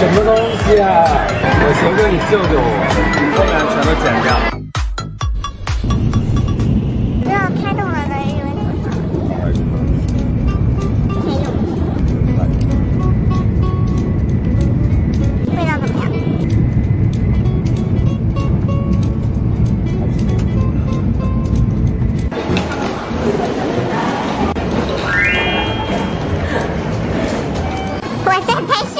什么东西啊？我求求你救救我，后面全都剪掉。不要开动了的日文可以用。味道怎么样？我在拍视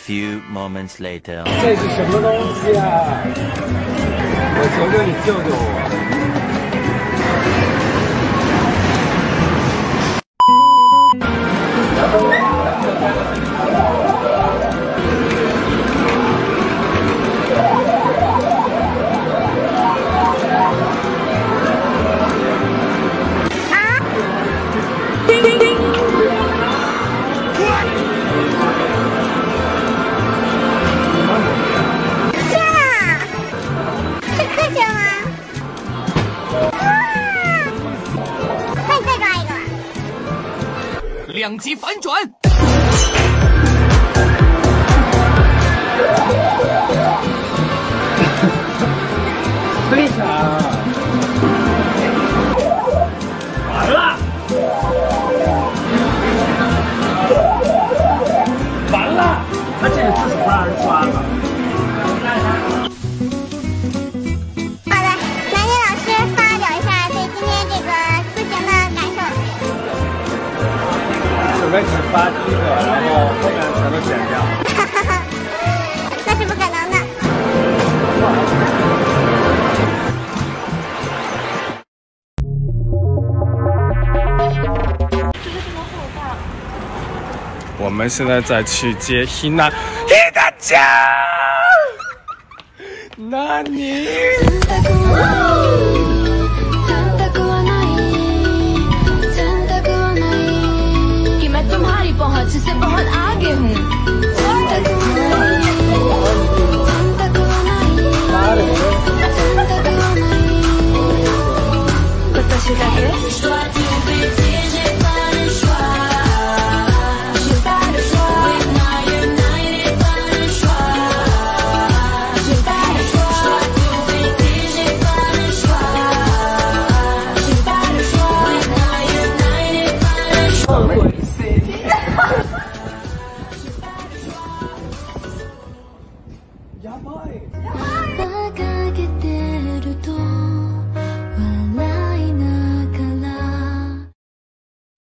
few moments later. 这是什么东西啊？我求求你救救我！ 那你再抓一个吧！两级反转。准备只发第一个，然后后面全都剪掉。哈哈哈，那是不可能的。我们现在在去接希娜，希娜酱。那你？嗯泣けてると。